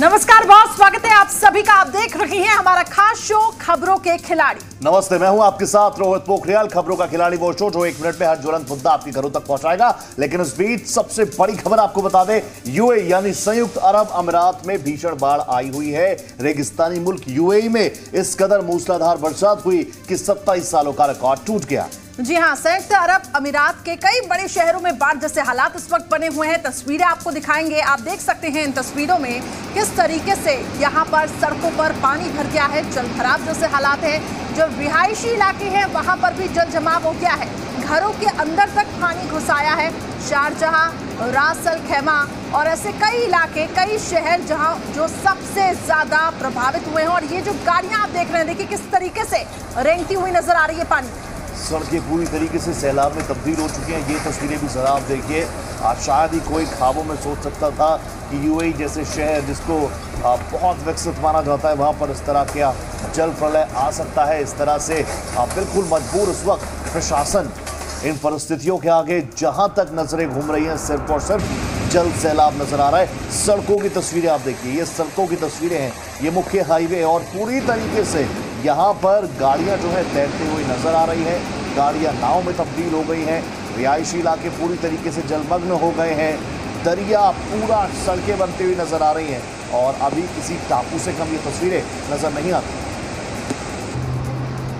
नमस्कार, बहुत स्वागत है आप सभी का। आप देख रहे हैं हमारा खास शो, खबरों के खिलाड़ी। नमस्ते, मैं हूँ आपके साथ रोहित पोखरियाल। खबरों का खिलाड़ी वो शो जो एक मिनट में हर ज्वलंत मुद्दा आपके घरों तक पहुंचाएगा। लेकिन इस बीच सबसे बड़ी खबर आपको बता दें यूए यानी संयुक्त अरब अमीरात में भीषण बाढ़ आई हुई है। रेगिस्तानी मुल्क यूएई में इस कदर मूसलाधार बरसात हुई कि 27 सालों का रिकॉर्ड टूट गया। जी हाँ संयुक्त अरब अमीरात के कई बड़े शहरों में बाढ़ जैसे हालात इस वक्त बने हुए हैं। तस्वीरें आपको दिखाएँगे। आप देख सकते हैं इन तस्वीरों में किस तरीके से यहाँ पर सड़कों पर पानी भर गया है। जल खराब जैसे हालात है, जो रिहायशी इलाके हैं, वहाँ पर भी जल जमाव हो गया है। घरों के अंदर तक पानी घुसाया है। शारजहां, रासल, खेमा और ऐसे कई इलाके, कई शहर जहाँ जो सबसे ज़्यादा प्रभावित हुए हैं और ये जो गाड़ियाँ आप देख रहे हैं, देखिए किस तरीके से रेंगती हुई नज़र आ रही है पानी। सड़कें पूरी तरीके से सैलाब में तब्दील हो चुकी हैं। ये तस्वीरें भी जरा आप देखिए। आज शायद ही कोई ख्वाबों में सोच सकता था कि यूएई जैसे शहर जिसको बहुत विकसित माना जाता है, वहाँ पर इस तरह का जल प्रलय आ सकता है, इस तरह से बिल्कुल मजबूर उस वक्त प्रशासन इन परिस्थितियों के आगे जहाँ तक नज़रें घूम रही हैं, सिर्फ़ और सिर्फ़ जल सैलाब नज़र आ रहा है। सड़कों की तस्वीरें आप देखिए, ये सड़कों की तस्वीरें हैं। ये मुख्य हाईवे और पूरी तरीके से यहाँ पर गाड़ियाँ जो है तैरती हुई नज़र आ रही हैं। गाड़ियाँ नाव में तब्दील हो गई हैं। रिहायशी इलाके पूरी तरीके से जलमग्न हो गए हैं। दरिया पूरा सड़कें बनती हुई नज़र आ रही हैं और अभी किसी टापू से कम ये तस्वीरें नज़र नहीं आती।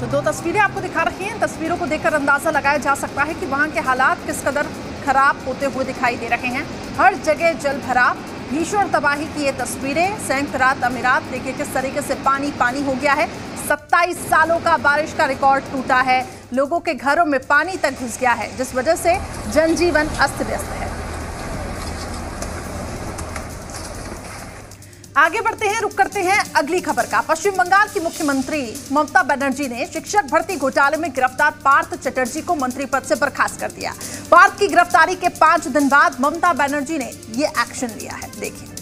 तो दो तस्वीरें आपको दिखा रही हैं। तस्वीरों को देखकर अंदाज़ा लगाया जा सकता है कि वहाँ के हालात किस कदर खराब होते हुए दिखाई दे रहे हैं। हर जगह जल भराव, भीषण तबाही की ये तस्वीरें। संयुक्त रात अमीरात, देखिए किस तरीके से पानी पानी हो गया है। 27 सालों का बारिश का रिकॉर्ड टूटा है। लोगों के घरों में पानी तक घुस गया है, जिस वजह से जनजीवन अस्त व्यस्त है। आगे बढ़ते हैं रुक करते हैं अगली खबर का। पश्चिम बंगाल की मुख्यमंत्री ममता बनर्जी ने शिक्षक भर्ती घोटाले में गिरफ़्तार पार्थ चटर्जी को मंत्री पद से बर्खास्त कर दिया। पार्थ की गिरफ्तारी के पाँच दिन बाद ममता बनर्जी ने यह एक्शन लिया है। देखिए।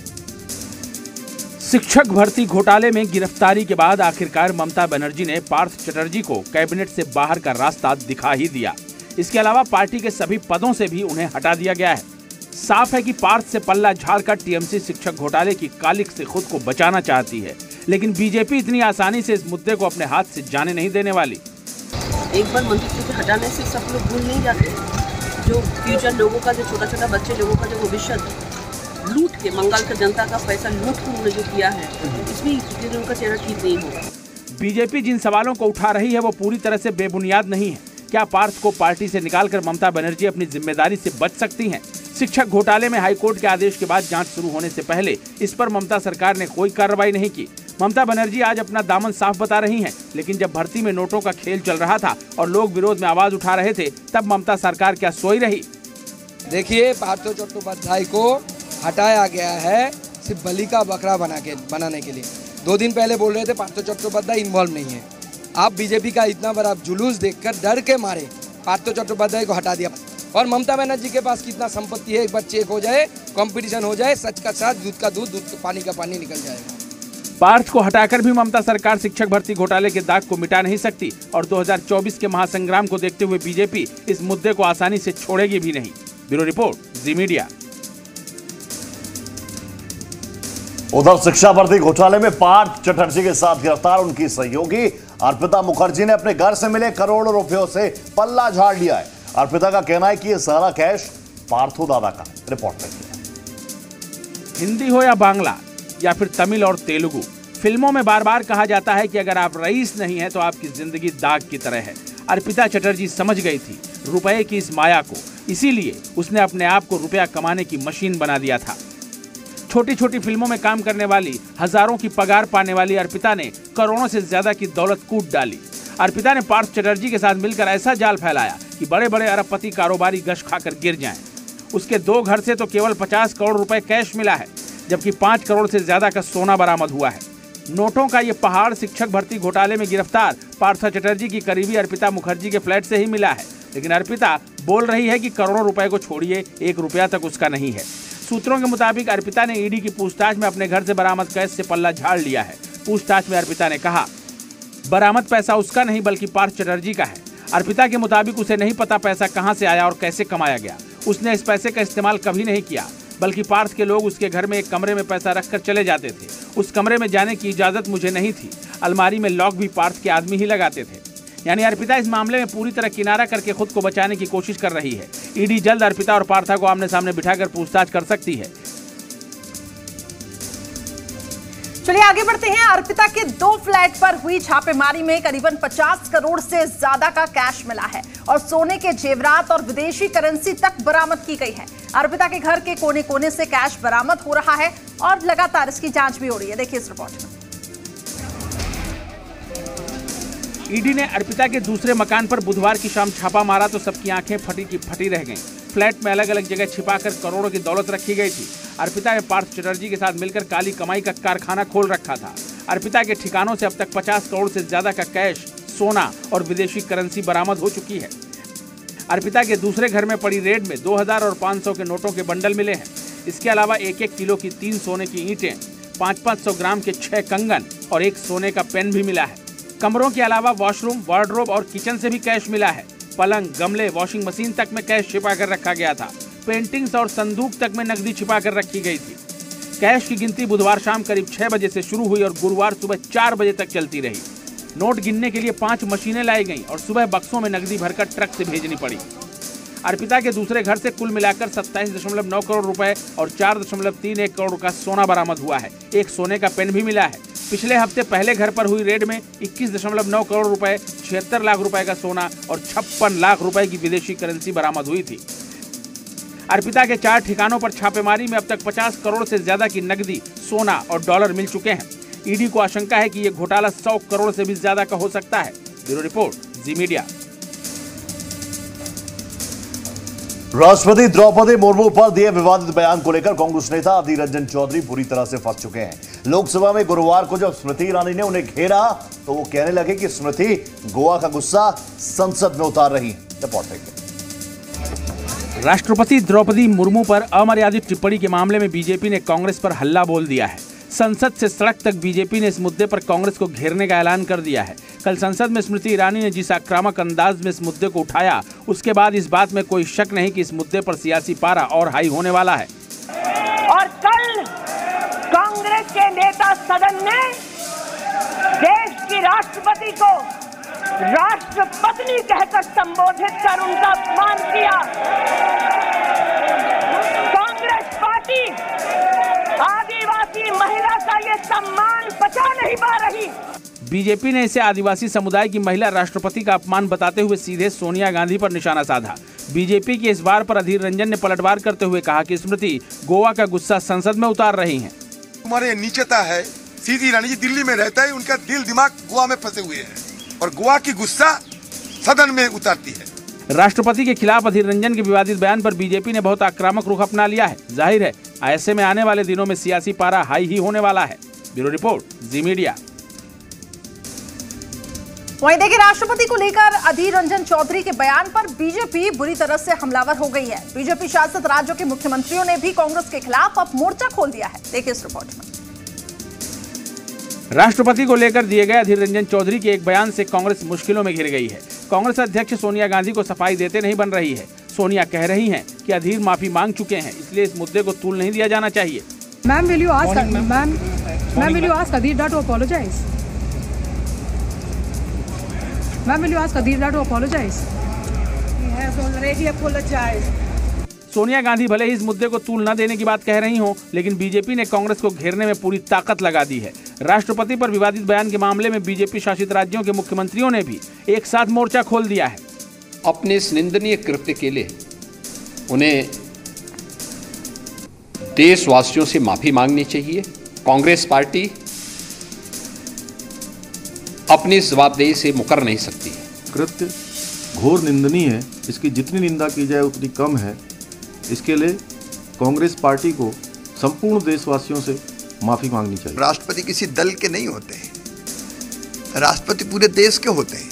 शिक्षक भर्ती घोटाले में गिरफ्तारी के बाद आखिरकार ममता बनर्जी ने पार्थ चटर्जी को कैबिनेट से बाहर का रास्ता दिखा ही दिया। इसके अलावा पार्टी के सभी पदों से भी उन्हें हटा दिया गया है। साफ़ है कि पार्थ से पल्ला झाड़कर टीएमसी शिक्षक घोटाले की कालिक से खुद को बचाना चाहती है, लेकिन बीजेपी इतनी आसानी से इस मुद्दे को अपने हाथ से जाने नहीं देने वाली। एक बार मंत्री से हटाने से सब लोग भूल नहीं जाते। जो फ्यूचर लोगों का, जो छोटा छोटा बच्चे लोगों का जो भविष्य लूट के बंगाल का जनता का पैसा लूट के उन्होंने जो किया है इसमें उनका चेहरा ठीक नहीं होगा। बीजेपी जिन सवालों को उठा रही है वो पूरी तरह से बेबुनियाद नहीं है। क्या पार्थ को पार्टी से निकालकर ममता बनर्जी अपनी ज़िम्मेदारी से बच सकती हैं? शिक्षक घोटाले में हाईकोर्ट के आदेश के बाद जाँच शुरू होने से पहले इस पर ममता सरकार ने कोई कार्रवाई नहीं की। ममता बनर्जी आज अपना दामन साफ़ बता रही हैं, लेकिन जब भर्ती में नोटों का खेल चल रहा था और लोग विरोध में आवाज़ उठा रहे थे तब ममता सरकार क्या सोई रही? देखिए पार्थो चट्टोपाध्याय को हटाया गया है सिर्फ़ बलि का बकरा बना के, बनाने के लिए। दो दिन पहले बोल रहे थे पार्थो चट्टोपाध्याय इन्वॉल्व नहीं है। आप बीजेपी का इतना बड़ा जुलूस देखकर डर के मारे। पार्थो चट्टोपाध्याय को हटा दिया। और ममता बनर्जी के पास कितना संपत्ति है, एक बार चेक हो जाए कंपटीशन हो जाए, सच का साथ, दूध का दूध दूध का पानी का पानी निकल जाएगा। पार्थ को हटाकर भी ममता सरकार शिक्षक भर्ती घोटाले के दाग को मिटा नहीं सकती और 2024 के महासंग्राम को देखते हुए बीजेपी इस मुद्दे को आसानी से छोड़ेगी भी नहीं। ब्यूरो रिपोर्ट जी मीडिया उधर शिक्षा भर्ती घोटाले में पार्थ चटर्जी के साथ गिरफ़्तार, उनकी सहयोगी अर्पिता मुखर्जी ने अपने घर से मिले करोड़ों रुपयों से पल्ला झाड़ लिया है। अर्पिता का कहना है कि यह सारा कैश पार्थो दादा का, रिपोर्ट में। हिंदी हो या बांग्ला, या फिर तमिल और तेलुगु, फ़िल्मों में बार बार कहा जाता है कि अगर आप रईस नहीं है तो आपकी ज़िंदगी दाग की तरह है। अर्पिता चटर्जी समझ गई थी रुपए की इस माया को, इसीलिए उसने अपने आप को रुपया कमाने की मशीन बना दिया था। छोटी छोटी फ़िल्मों में काम करने वाली, हज़ारों की पगार पाने वाली अर्पिता ने करोड़ों से ज़्यादा की दौलत कूट डाली। अर्पिता ने पार्थ चटर्जी के साथ मिलकर ऐसा जाल फैलाया कि बड़े बड़े अरबपति कारोबारी गश खाकर गिर जाएँ। उसके दो घर से तो केवल 50 करोड़ रुपए कैश मिला है, जबकि पाँच करोड़ से ज़्यादा का सोना बरामद हुआ है। नोटों का ये पहाड़ शिक्षक भर्ती घोटाले में गिरफ़्तार पार्थ चटर्जी की करीबी अर्पिता मुखर्जी के फ्लैट से ही मिला है। लेकिन अर्पिता बोल रही है कि करोड़ों रुपए को छोड़िए, एक रुपया तक उसका नहीं है। सूत्रों के मुताबिक अर्पिता ने ईडी की पूछताछ में अपने घर से बरामद कैश से पल्ला झाड़ लिया है। पूछताछ में अर्पिता ने कहा, बरामद पैसा उसका नहीं, बल्कि पार्थ चटर्जी का है। अर्पिता के मुताबिक उसे नहीं पता पैसा कहाँ से आया और कैसे कमाया गया। उसने इस पैसे का इस्तेमाल कभी नहीं किया, बल्कि पार्थ के लोग उसके घर में एक कमरे में पैसा रखकर चले जाते थे। उस कमरे में जाने की इजाज़त मुझे नहीं थी। अलमारी में लॉक भी पार्थ के आदमी ही लगाते थे। यानी अर्पिता इस मामले में पूरी तरह किनारा करके खुद को बचाने की कोशिश कर रही है। ईडी जल्द अर्पिता और पार्था को आमने सामने बिठाकर पूछताछ कर सकती है। चलिए आगे बढ़ते हैं। अर्पिता के दो फ्लैट पर हुई छापेमारी में करीबन 50 करोड़ से ज़्यादा का कैश मिला है और सोने के जेवरात और विदेशी करेंसी तक बरामद की गई है। अर्पिता के घर के कोने कोने से कैश बरामद हो रहा है और लगातार इसकी जाँच भी हो रही है। देखिए इस रिपोर्ट में। ईडी ने अर्पिता के दूसरे मकान पर बुधवार की शाम छापा मारा तो सबकी आँखें फटी की फटी रह गईं। फ्लैट में अलग अलग जगह छिपाकर करोड़ों की दौलत रखी गई थी। अर्पिता ने पार्थ चटर्जी के साथ मिलकर काली कमाई का कारखाना खोल रखा था। अर्पिता के ठिकानों से अब तक 50 करोड़ से ज़्यादा का कैश, सोना और विदेशी करेंसी बरामद हो चुकी है। अर्पिता के दूसरे घर में पड़ी रेड में 2000 और 500 के नोटों के बंडल मिले हैं। इसके अलावा एक एक किलो की तीन सोने की ईंटें पाँच पाँच सौ ग्राम के छह कंगन और एक सोने का पेन भी मिला है। कमरों के अलावा वॉशरूम, वार्डरोब और किचन से भी कैश मिला है। पलंग, गमले, वॉशिंग मशीन तक में कैश छिपा कर रखा गया था। पेंटिंग्स और संदूक तक में नकदी छिपा कर रखी गई थी। कैश की गिनती बुधवार शाम करीब छह बजे से शुरू हुई और गुरुवार सुबह चार बजे तक चलती रही। नोट गिनने के लिए पाँच मशीनें लाई गईं और सुबह बक्सों में नकदी भरकर ट्रक से भेजनी पड़ी। अर्पिता के दूसरे घर से कुल मिलाकर सत्ताईस दशमलव नौ करोड़ रुपए और चार दशमलव तीन एक करोड़ का सोना बरामद हुआ है। एक सोने का पेन भी मिला है। पिछले हफ़्ते पहले घर पर हुई रेड में इक्कीस दशमलव नौ करोड़ रुपए, छिहत्तर लाख रुपए का सोना और छप्पन लाख रुपए की विदेशी करेंसी बरामद हुई थी। अर्पिता के चार ठिकानों पर छापेमारी में अब तक 50 करोड़ से ज़्यादा की नकदी, सोना और डॉलर मिल चुके हैं। ईडी को आशंका है कि ये घोटाला 100 करोड़ से भी ज़्यादा का हो सकता है। Bureau report, Zee Media. राष्ट्रपति द्रौपदी मुर्मू पर दिए विवादित बयान को लेकर कांग्रेस नेता अधीर रंजन चौधरी बुरी तरह से फंस चुके हैं। लोकसभा में गुरुवार को जब स्मृति ईरानी ने उन्हें घेरा तो वो कहने लगे कि स्मृति गोवा का गुस्सा संसद में उतार रही देखिए राष्ट्रपति द्रौपदी मुर्मू पर अमर्यादित टिप्पणी के मामले में बीजेपी ने कांग्रेस पर हल्ला बोल दिया है। संसद से सड़क तक बीजेपी ने इस मुद्दे पर कांग्रेस को घेरने का ऐलान कर दिया है। कल संसद में स्मृति ईरानी ने जिस आक्रामक अंदाज में इस मुद्दे को उठाया, उसके बाद इस बात में कोई शक नहीं कि इस मुद्दे पर सियासी पारा और हाई होने वाला है। और कल कांग्रेस के नेता सदन ने देश की राष्ट्रपति को राष्ट्रपत्नी कहकर संबोधित कर उनका अपमान किया। कांग्रेस पार्टी आदिवासी महिला का ये सम्मान बचा नहीं पा रही। बीजेपी ने इसे आदिवासी समुदाय की महिला राष्ट्रपति का अपमान बताते हुए सीधे सोनिया गांधी पर निशाना साधा। बीजेपी की इस बार पर अधीर रंजन ने पलटवार करते हुए कहा कि स्मृति गोवा का गुस्सा संसद में उतार रही हैं। हमारे नीचता है सीधी रानी जी दिल्ली में रहता है उनका दिल दिमाग गोवा में फंसे हुए है और गोवा की गुस्सा सदन में उतारती है। राष्ट्रपति के खिलाफ अधीर रंजन के विवादित बयान पर बीजेपी ने बहुत आक्रामक रुख अपना लिया है। ज़ाहिर है ऐसे में आने वाले दिनों में सियासी पारा हाई ही होने वाला है। Bureau report Zee Media. वहीं देखिए राष्ट्रपति को लेकर अधीर रंजन चौधरी के बयान पर बीजेपी बुरी तरह से हमलावर हो गई है। बीजेपी शासित राज्यों के मुख्यमंत्रियों ने भी कांग्रेस के खिलाफ अब मोर्चा खोल दिया है। देखिए इस रिपोर्ट में। राष्ट्रपति को लेकर दिए गए अधीर रंजन चौधरी के एक बयान से कांग्रेस मुश्किलों में घिर गई है। कांग्रेस अध्यक्ष सोनिया गांधी को सफ़ाई देते नहीं बन रही है। सोनिया कह रही हैं कि अधीर माफ़ी मांग चुके हैं इसलिए इस मुद्दे को तूल नहीं दिया जाना चाहिए। Ma'am, will you ask, ma'am, ma'am, will you ask Adir to apologize? Ma'am, will you ask Adir to apologize? He has already apologized. Sonia Gandhi भले ही इस मुद्दे को तूल न देने की बात कह रही हो लेकिन बीजेपी ने कांग्रेस को घेरने में पूरी ताकत लगा दी है राष्ट्रपति पर विवादित बयान के मामले में बीजेपी शासित राज्यों के मुख्यमंत्रियों ने भी एक साथ मोर्चा खोल दिया है अपने इस निंदनीय कृत्य के लिए उन्हें देशवासियों से माफ़ी मांगनी चाहिए कांग्रेस पार्टी अपनी जवाबदेही से मुकर नहीं सकती। कृत्य घोर निंदनीय है। इसकी जितनी निंदा की जाए उतनी कम है। इसके लिए कांग्रेस पार्टी को संपूर्ण देशवासियों से माफ़ी मांगनी चाहिए। राष्ट्रपति किसी दल के नहीं होते हैं। राष्ट्रपति पूरे देश के होते हैं।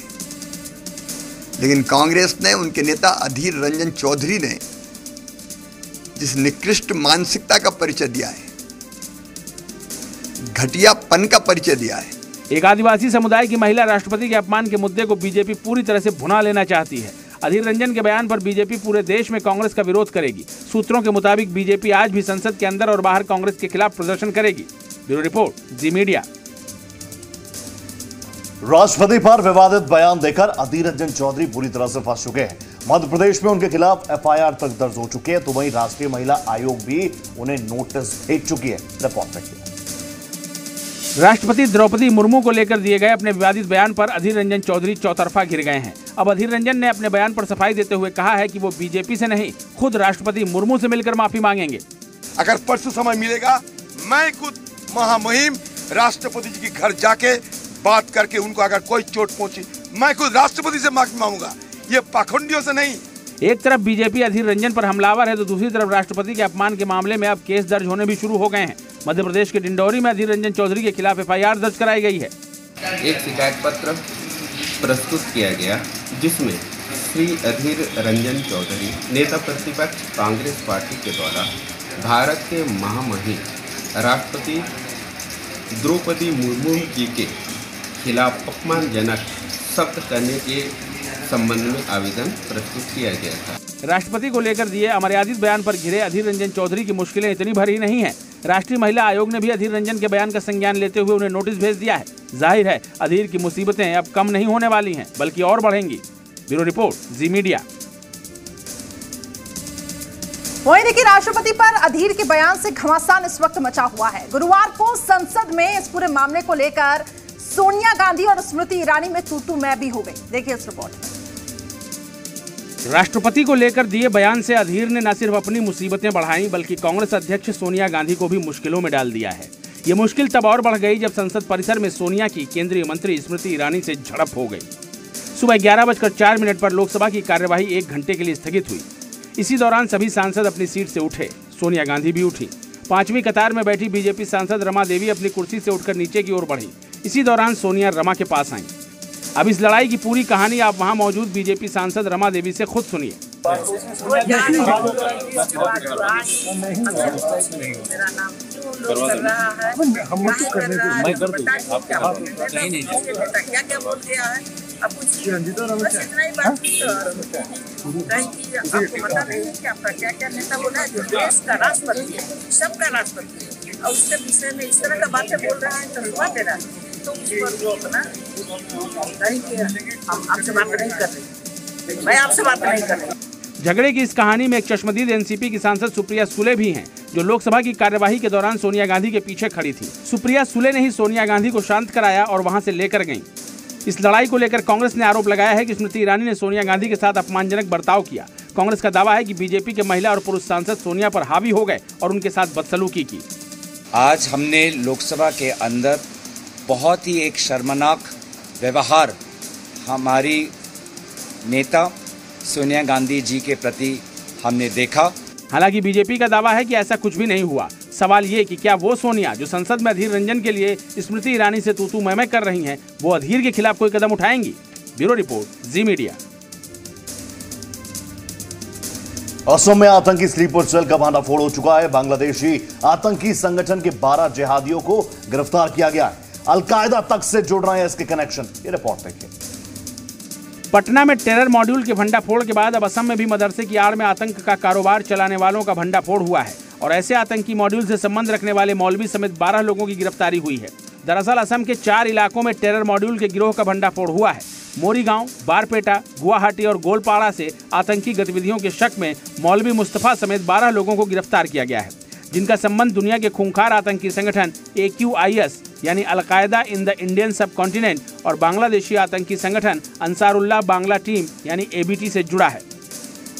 लेकिन कांग्रेस ने उनके नेता अधीर रंजन चौधरी ने जिस निकृष्ट मानसिकता का परिचय दिया है घटियापन का परिचय दिया है एक आदिवासी समुदाय की महिला राष्ट्रपति के अपमान के मुद्दे को बीजेपी पूरी तरह से भुना लेना चाहती है। अधीर रंजन के बयान पर बीजेपी पूरे देश में कांग्रेस का विरोध करेगी। सूत्रों के मुताबिक बीजेपी आज भी संसद के अंदर और बाहर कांग्रेस के खिलाफ प्रदर्शन करेगी। Bureau report, Zee Media. राष्ट्रपति पर विवादित बयान देकर अधीर रंजन चौधरी बुरी तरह से फंस चुके हैं। मध्य प्रदेश में उनके खिलाफ एफआईआर तक दर्ज हो चुकी है तो वहीं राष्ट्रीय महिला आयोग भी उन्हें नोटिस भेज चुकी है, रिपोर्ट देखिए राष्ट्रपति द्रौपदी मुर्मू को लेकर दिए गए अपने विवादित बयान पर अधीर रंजन चौधरी चौतरफा घिर गए हैं। अब अधीर रंजन ने अपने बयान पर सफ़ाई देते हुए कहा है कि वो बीजेपी से नहीं खुद राष्ट्रपति मुर्मू से मिलकर माफ़ी मांगेंगे। अगर परसों समय मिलेगा मैं खुद महामहिम राष्ट्रपति जी के घर जाके बात करके उनको अगर कोई चोट पहुँची मैं खुद राष्ट्रपति से माफ़ी मांगूँगा। ये पाखंडियों से नहीं। एक तरफ़ बीजेपी अधीर रंजन पर हमलावर है तो दूसरी तरफ़ राष्ट्रपति के अपमान के मामले में अब केस दर्ज होने भी शुरू हो गए हैं। मध्य प्रदेश के डिंडौरी में अधीर रंजन चौधरी के खिलाफ एफआईआर दर्ज कराई गई है। एक शिकायत पत्र प्रस्तुत किया गया जिसमें श्री अधीर रंजन चौधरी नेता प्रतिपक्ष कांग्रेस पार्टी के द्वारा भारत के महामहिम राष्ट्रपति द्रौपदी मुर्मू जी के खिलाफ अपमानजनक शब्द करने के संबंध में आवेदन प्रस्तुत किया गया था। राष्ट्रपति को लेकर दिए अमर्यादित बयान पर घिरे अधीर रंजन चौधरी की मुश्किलें इतनी भरी नहीं है। राष्ट्रीय महिला आयोग ने भी अधीर रंजन के बयान का संज्ञान लेते हुए उन्हें नोटिस भेज दिया है। ज़ाहिर है, अधीर की मुसीबतें अब कम नहीं होने वाली हैं, बल्कि और बढ़ेंगी। Bureau report, Zee Media. वहीं देखिए, राष्ट्रपति पर अधीर के बयान से घमासान इस वक्त मचा हुआ है। गुरुवार को संसद में इस पूरे मामले को लेकर सोनिया गांधी और स्मृति ईरानी में तू मैं भी हो गई। देखिए इस रिपोर्ट में। राष्ट्रपति को लेकर दिए बयान से अधीर ने न सिर्फ़ अपनी मुसीबतें बढ़ाई, बल्कि कांग्रेस अध्यक्ष सोनिया गांधी को भी मुश्किलों में डाल दिया है। ये मुश्किल तब और बढ़ गई जब संसद परिसर में सोनिया की केंद्रीय मंत्री स्मृति ईरानी से झड़प हो गई। सुबह ग्यारह बजकर चार मिनट पर लोकसभा की कार्यवाही एक घंटे के लिए स्थगित हुई। इसी दौरान सभी सांसद अपनी सीट से उठे। सोनिया गांधी भी उठी। पांचवी कतार में बैठी बीजेपी सांसद रमा देवी अपनी कुर्सी से उठकर नीचे की ओर बढ़ी। इसी दौरान सोनिया रमा के पास आई। अब इस लड़ाई की पूरी कहानी आप वहाँ मौजूद बीजेपी सांसद रमा देवी से खुद सुनिए। और उसके विषय में इस तरह का बातें बोल रहा है तो हुआ दे रहा है। हम आपसे बात नहीं कर रही। झगड़े की इस कहानी में एक चश्मदीद एनसीपी की सांसद सुप्रिया सुले भी हैं, जो लोकसभा की कार्यवाही के दौरान सोनिया गांधी के पीछे खड़ी थी। सुप्रिया सुले ने ही सोनिया गांधी को शांत कराया और वहाँ से लेकर गईं। इस लड़ाई को लेकर कांग्रेस ने आरोप लगाया है कि स्मृति ईरानी ने सोनिया गांधी के साथ अपमानजनक बर्ताव किया। कांग्रेस का दावा है कि बीजेपी के महिला और पुरुष सांसद सोनिया पर हावी हो गए और उनके साथ बदसलूकी की। आज हमने लोकसभा के अंदर बहुत ही एक शर्मनाक व्यवहार हमारी नेता सोनिया गांधी जी के प्रति हमने देखा। हालाँकि बीजेपी का दावा है कि ऐसा कुछ भी नहीं हुआ। सवाल ये कि क्या वो सोनिया जो संसद में अधीर रंजन के लिए स्मृति ईरानी से तूतू मैमे कर रही हैं वो अधीर के खिलाफ कोई कदम उठाएँगी? Bureau report Zee Media. Assam में आतंकी स्लीपर सेल का भांडाफोड़ हो चुका है। बांग्लादेशी आतंकी संगठन के 12 जिहादियों को गिरफ़्तार किया गया है। अलकायदा तक से जुड़ रहे हैं इसके कनेक्शन ये रिपोर्ट देखिए। पटना में टेरर मॉड्यूल के भंडाफोड़ के बाद अब असम में भी मदरसे की आड़ में आतंक का कारोबार चलाने वालों का भंडाफोड़ हुआ है और ऐसे आतंकी मॉड्यूल से संबंध रखने वाले मौलवी समेत 12 लोगों की गिरफ्तारी हुई है। दरअसल असम के चार इलाकों में टेरर मॉड्यूल के गिरोह का भंडाफोड़ हुआ है। मोरीगांव, बारपेटा, गुवाहाटी और गोलपाड़ा से आतंकी गतिविधियों के शक में मौलवी मुस्तफ़ा समेत 12 लोगों को गिरफ़्तार किया गया है। जिनका संबंध दुनिया के खूंखार आतंकी संगठन AQIS यानी al Qaeda in the Indian subcontinent और बांग्लादेशी आतंकी संगठन अंसारुल्लाह बांग्ला टीम, यानी एबीटी से जुड़ा है।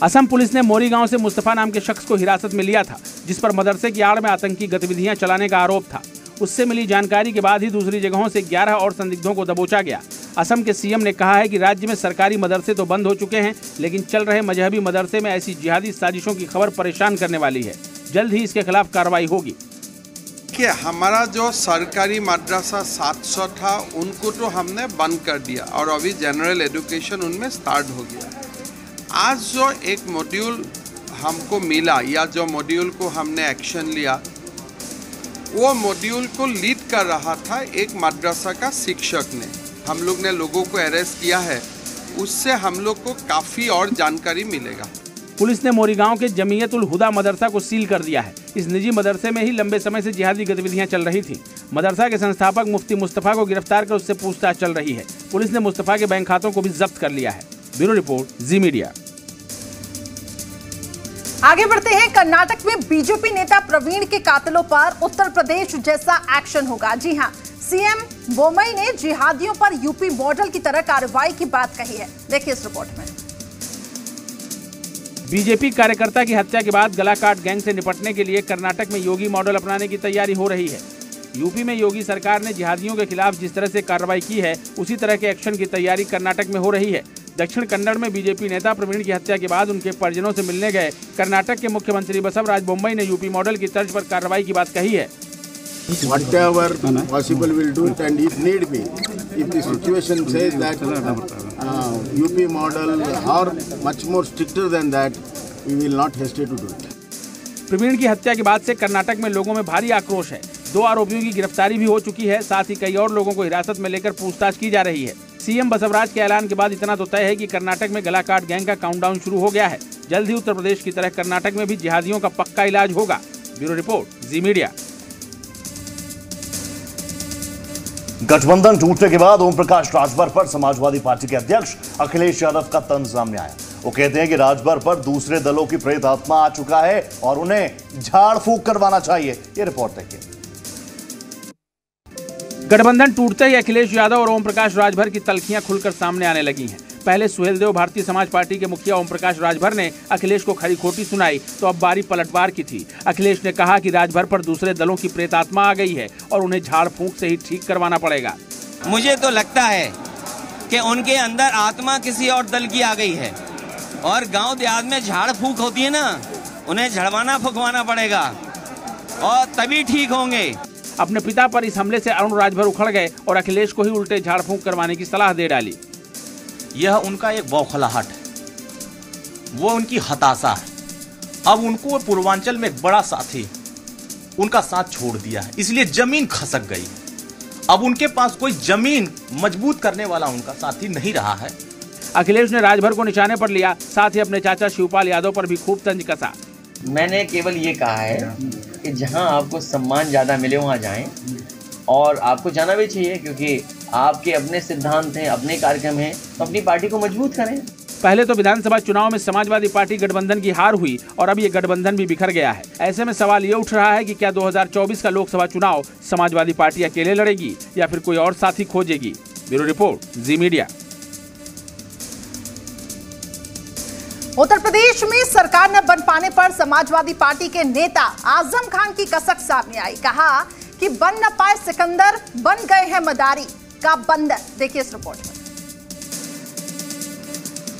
असम पुलिस ने मोरी गाँव से मुस्तफ़ा नाम के शख्स को हिरासत में लिया था, जिस पर मदरसे की आड़ में आतंकी गतिविधियाँ चलाने का आरोप था। उससे मिली जानकारी के बाद ही दूसरी जगहों से 11 और संदिग्धों को दबोचा गया। असम के सीएम ने कहा है कि राज्य में सरकारी मदरसे तो बंद हो चुके हैं, लेकिन चल रहे मजहबी मदरसे में ऐसी जिहादी साजिशों की खबर परेशान करने वाली है। जल्द ही इसके खिलाफ कार्रवाई होगी। कि हमारा जो सरकारी मदरसा 700 था उनको तो हमने बंद कर दिया और अभी जनरल एजुकेशन उनमें स्टार्ट हो गया। आज जो एक मॉड्यूल हमको मिला या जो मॉड्यूल को हमने एक्शन लिया, वो मॉड्यूल को लीड कर रहा था एक मदरसा का शिक्षक ने। हम लोग ने लोगों को अरेस्ट किया है, उससे हम लोग को काफ़ी और जानकारी मिलेगा। पुलिस ने मोरीगांव के जमीयतुल हुदा मदरसा को सील कर दिया है। इस निजी मदरसे में ही लंबे समय से जिहादी गतिविधियाँ चल रही थी। मदरसा के संस्थापक मुफ्ती मुस्तफ़ा को गिरफ़्तार कर उससे पूछताछ चल रही है। पुलिस ने मुस्तफ़ा के बैंक खातों को भी जब्त कर लिया है। Bureau report, Zee Media. आगे बढ़ते हैं। कर्नाटक में बीजेपी नेता प्रवीण के कातलों पर उत्तर प्रदेश जैसा एक्शन होगा। जी हाँ, सीएम बोमई ने जिहादियों पर यूपी मॉडल की तरह कार्रवाई की बात कही है। देखिए इस रिपोर्ट में। बीजेपी कार्यकर्ता की हत्या के बाद गलाकाट गैंग से निपटने के लिए कर्नाटक में योगी मॉडल अपनाने की तैयारी हो रही है। यूपी में योगी सरकार ने जिहादियों के खिलाफ जिस तरह से कार्रवाई की है, उसी तरह के एक्शन की तैयारी कर्नाटक में हो रही है। दक्षिण कन्नड़ में बीजेपी नेता प्रवीण की हत्या के बाद उनके परिजनों से मिलने गए। कर्नाटक के मुख्यमंत्री बसवराज बोम्बई ने यूपी मॉडल की तर्ज पर कार्रवाई की बात कही है। Whatever possible will do it and if need be. If the situation says that UP model, or much more stricter than that, we will not hesitate to do it. Praveen की हत्या के बाद से कर्नाटक में लोगों में भारी आक्रोश है। दो आरोपियों की गिरफ्तारी भी हो चुकी है, साथ ही कई और लोगों को हिरासत में लेकर पूछताछ की जा रही है। सीएम बसवराज के ऐलान के बाद इतना तो तय है कि कर्नाटक में गलाकाट गैंग का काउंटडाउन शुरू हो गया है। जल्द ही उत्तर प्रदेश की तरह कर्नाटक में भी जिहादियों का पक्का इलाज होगा। Bureau report, Zee Media. गठबंधन टूटने के बाद ओम प्रकाश राजभर पर समाजवादी पार्टी के अध्यक्ष अखिलेश यादव का तंज सामने आया। वो कहते हैं कि राजभर पर दूसरे दलों की प्रेत आत्मा आ चुका है और उन्हें झाड़ फूक करवाना चाहिए। ये रिपोर्ट देखिए। गठबंधन टूटते ही अखिलेश यादव और ओम प्रकाश राजभर की तलखियाँ खुलकर सामने आने लगी हैं। पहले सुहेलदेव भारतीय समाज पार्टी के मुखिया ओम प्रकाश राजभर ने अखिलेश को खरी खोटी सुनाई तो अब बारी पलटवार की थी। अखिलेश ने कहा कि राजभर पर दूसरे दलों की प्रेतात्मा आ गई है और उन्हें झाड़ फूंक से ही ठीक करवाना पड़ेगा। मुझे तो लगता है कि उनके अंदर आत्मा किसी और दल की आ गई है। और गाँव देहात में झाड़ फूक होती है ना उन्हें झड़वाना फुकवाना पड़ेगा। और तभी ठीक होंगे। अपने पिता पर इस हमले से अरुण राजभर उखड़ गए और अखिलेश को ही उल्टे झाड़ फूंक करवाने की सलाह दे डाली। यह उनका एक बौखलाहट है। वो उनकी हताशा है। अब उनको पूर्वांचल में एक बड़ा साथी उनका साथ छोड़ दिया है। इसलिए ज़मीन खसक गई। अब उनके पास कोई ज़मीन मज़बूत करने वाला उनका साथी नहीं रहा है। अखिलेश ने राजभर को निशाने पर लिया साथ ही अपने चाचा शिवपाल यादव पर भी खूब तंज कसा। मैंने केवल ये कहा है कि जहाँ आपको सम्मान ज़्यादा मिले वहाँ जाएँ। और आपको जाना भी चाहिए क्योंकि आपके अपने सिद्धांत हैं अपने कार्यक्रम हैं तो अपनी पार्टी को मज़बूत करें। पहले तो विधानसभा चुनाव में समाजवादी पार्टी गठबंधन की हार हुई और अब ये गठबंधन भी बिखर गया है। ऐसे में सवाल ये उठ रहा है कि क्या 2024 का लोकसभा चुनाव समाजवादी पार्टी अकेले लड़ेगी या फिर कोई और साथी खोजेगी? Bureau report Zee Media. Uttar Pradesh में सरकार न बन पाने पर समाजवादी पार्टी के नेता आज़म खान की कसक सामने आई। कहा कि बन न पाए सिकंदर बन गए हैं मदारी। का बंदर देखिए इस रिपोर्ट में।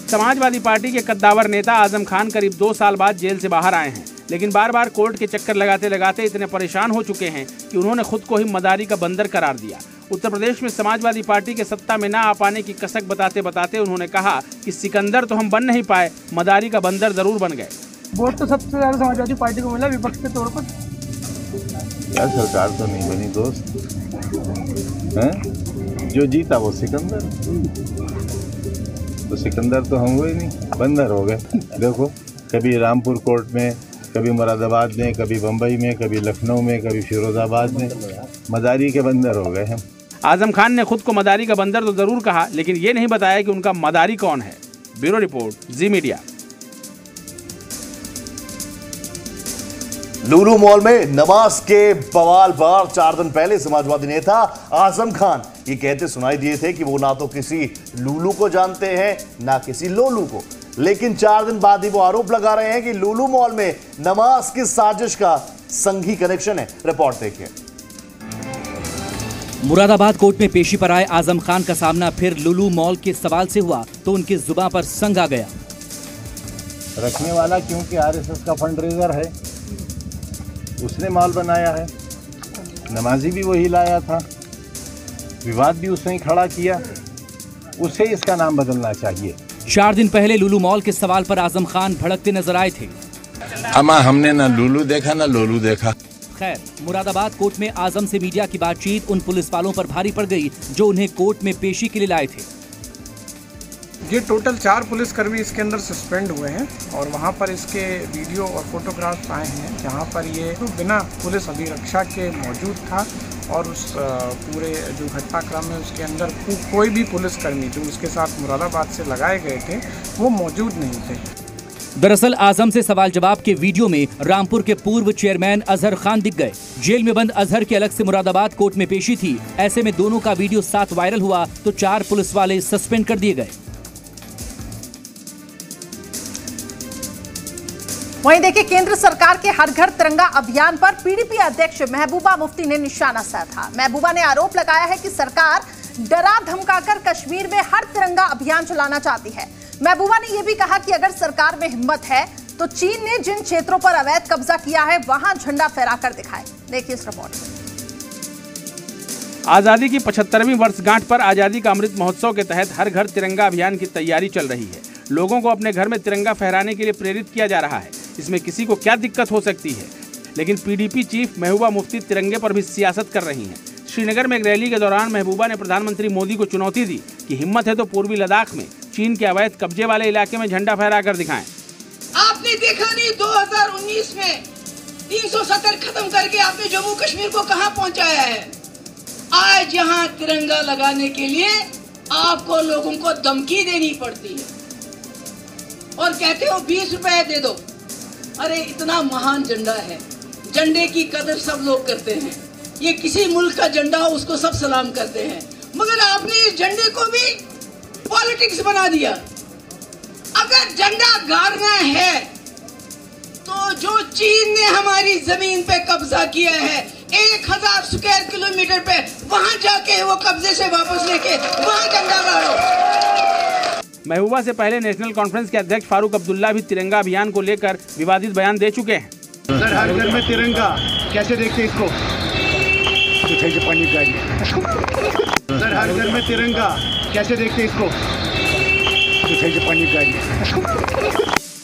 समाजवादी पार्टी के कद्दावर नेता आज़म खान करीब दो साल बाद जेल से बाहर आए हैं लेकिन बार बार कोर्ट के चक्कर लगाते लगाते इतने परेशान हो चुके हैं कि उन्होंने खुद को ही मदारी का बंदर करार दिया। उत्तर प्रदेश में समाजवादी पार्टी के सत्ता में ना आ पाने की कसक बताते बताते उन्होंने कहा कि सिकंदर तो हम बन नहीं पाए मदारी का बंदर ज़रूर बन गए। वोट तो सबसे ज़्यादा समाजवादी पार्टी को मिला विपक्ष के तौर पर। यार सरकार तो नहीं बनी दोस्त। हैं? जो जीता वो सिकंदर। तो सिकंदर तो हम हुए नहीं बंदर हो गए। देखो कभी रामपुर कोर्ट में कभी मुरादाबाद में कभी बम्बई में कभी लखनऊ में कभी फिरोजाबाद में मदारी के बंदर हो गए हम। आज़म खान ने खुद को मदारी का बंदर तो ज़रूर कहा लेकिन ये नहीं बताया कि उनका मदारी कौन है। Bureau report Zee Media. Lulu mall में नमाज़ के बवाल पर चार दिन पहले समाजवादी नेता आज़म खान ये कहते सुनाई दिए थे कि वो ना तो किसी लुलू को जानते हैं ना किसी लोलू को। लेकिन चार दिन बाद ही वो आरोप लगा रहे हैं कि लुलू मॉल में नमाज़ की साजिश का संघी कनेक्शन है। रिपोर्ट देखिए। मुरादाबाद कोर्ट में पेशी पर आए आज़म खान का सामना फिर लुलू मॉल के सवाल से हुआ तो उनकी जुबा पर संग आ गया। रखने वाला क्योंकि आरएसएस का फंड रेजर है उसने मॉल बनाया है। नमाजी भी वही लाया था। विवाद भी उसने खड़ा किया। उसे इसका नाम बदलना चाहिए। चार दिन पहले लुलू मॉल के सवाल पर आज़म खान भड़कते नज़र आए थे। अमा हमने ना लुलू देखा ना लोलू देखा। खैर मुरादाबाद कोर्ट में आज़म से मीडिया की बातचीत उन पुलिस वालों पर भारी पड़ गई जो उन्हें कोर्ट में पेशी के लिए लाए थे। ये टोटल चार पुलिसकर्मी इसके अंदर सस्पेंड हुए हैं और वहाँ पर इसके वीडियो और फोटोग्राफ्स आए हैं जहाँ पर ये तो बिना पुलिस अभिरक्षा के मौजूद था। और उस पूरे जो घटनाक्रम है उसके अंदर कोई भी पुलिसकर्मी जो उसके साथ मुरादाबाद से लगाए गए थे, वो मौजूद नहीं थे। दरअसल आज़म से सवाल जवाब के वीडियो में रामपुर के पूर्व चेयरमैन अजहर खान दिख गए। जेल में बंद अजहर की अलग से मुरादाबाद कोर्ट में पेशी थी। ऐसे में दोनों का वीडियो साथ वायरल हुआ तो चार पुलिस वाले सस्पेंड कर दिए गए। वहीं देखिए, केंद्र सरकार के हर घर तिरंगा अभियान पर पीडीपी अध्यक्ष महबूबा मुफ्ती ने निशाना साधा। महबूबा ने आरोप लगाया है कि सरकार डरा धमकाकर कश्मीर में हर तिरंगा अभियान चलाना चाहती है। महबूबा ने यह भी कहा कि अगर सरकार में हिम्मत है तो चीन ने जिन क्षेत्रों पर अवैध कब्जा किया है, वहाँ झंडा फहराकर दिखाए। देखिए इस रिपोर्ट आज़ादी की पचहत्तरवीं वर्षगांठ पर आज़ादी का अमृत महोत्सव के तहत हर घर तिरंगा अभियान की तैयारी चल रही है। लोगों को अपने घर में तिरंगा फहराने के लिए प्रेरित किया जा रहा है। इसमें किसी को क्या दिक्कत हो सकती है? लेकिन पीडीपी चीफ महबूबा मुफ्ती तिरंगे पर भी सियासत कर रही हैं। श्रीनगर में एक रैली के दौरान महबूबा ने प्रधानमंत्री मोदी को चुनौती दी कि हिम्मत है तो पूर्वी लद्दाख में चीन के अवैध कब्जे वाले इलाके में झंडा फहरा कर दिखाएँ। आपने देखा नहीं 2019 में 370 खत्म करके आपने जम्मू कश्मीर को कहाँ पहुँचाया है? आज यहाँ तिरंगा लगाने के लिए आपको लोगों को धमकी देनी पड़ती है। और कहते हो बीस रुपए दे दो। अरे, इतना महान झंडा है। झंडे की कदर सब लोग करते हैं। ये किसी मुल्क का झंडा हो उसको सब सलाम करते हैं। मगर आपने इस झंडे को भी पॉलिटिक्स बना दिया। अगर झंडा गाड़ना है तो जो चीन ने हमारी ज़मीन पे कब्जा किया है, एक हज़ार स्क्वायर किलोमीटर पे, वहाँ जाके वो कब्जे से वापस लेके, वहाँ झंडा गाड़ो। महबूबा से पहले नेशनल कॉन्फ्रेंस के अध्यक्ष फारूक अब्दुल्ला भी तिरंगा अभियान को लेकर विवादित बयान दे चुके हैं। सर हर घर में तिरंगा। कैसे देखते इसको? पानी सर हर घर में तिरंगा। कैसे देखते इसको? पानी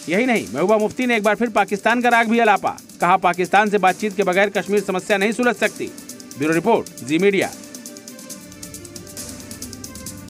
यही नहीं महबूबा मुफ्ती ने एक बार फिर पाकिस्तान का राग भी अलापा। कहा पाकिस्तान से बातचीत के बगैर कश्मीर समस्या नहीं सुलझ सकती। Bureau report Zee Media.